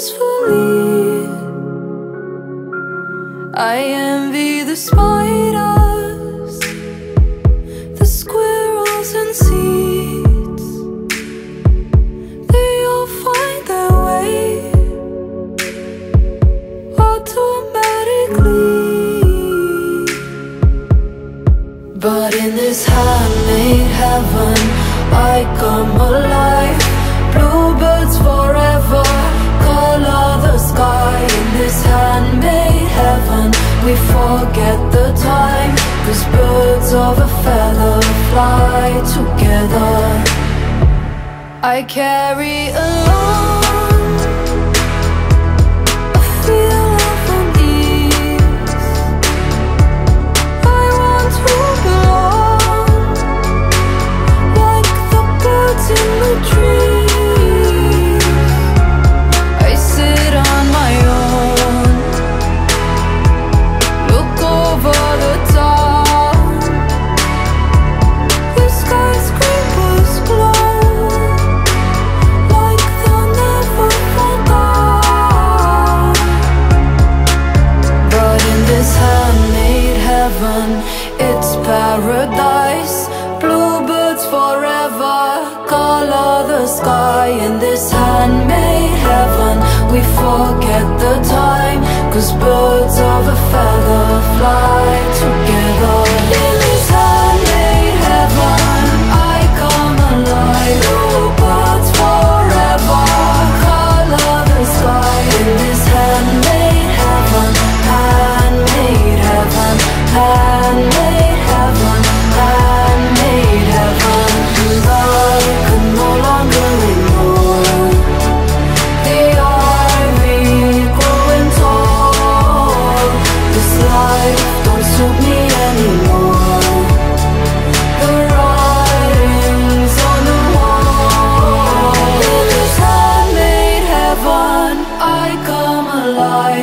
purposefully. I envy the spiders, the squirrels, and seeds. They all find their way automatically. But in this handmade heaven, I come alive. We forget the time. Cause birds of a feather fly together. I carry along color the sky in this handmade heaven. We forget the time Cause birds of a feather fly together. In this handmade heaven I come alive. Oh, birds forever Color the sky in this handmade heaven. Handmade heaven Handmade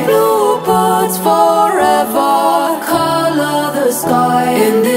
bluebirds forever color the sky.